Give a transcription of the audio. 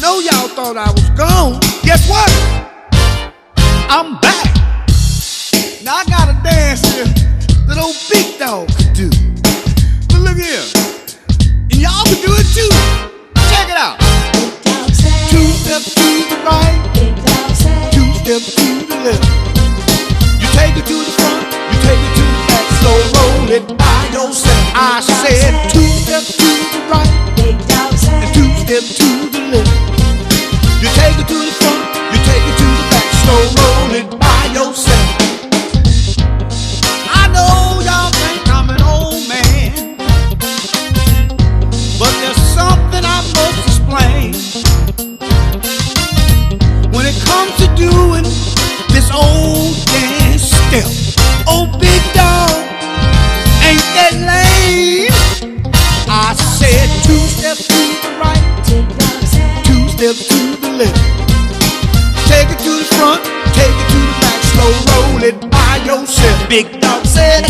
know y'all thought I was gone. Guess what? I'm back. Now I got a dance here that old big dog could do. But look here. And y'all can do it too. Check it out. Two steps to the right, two steps to the left. You take it to the front, you take it to the back, slow roll it by yourself. I said two steps to the right and two steps to it to the front, you take it to the back, slow roll it by yourself. I know y'all think I'm an old man, but there's something I must explain. When it comes to doing this old dance step, oh big dog, ain't that lame? I said two steps to the right, two steps to the left. Take it to the front, take it to the back, slow roll it by yourself. Big dog said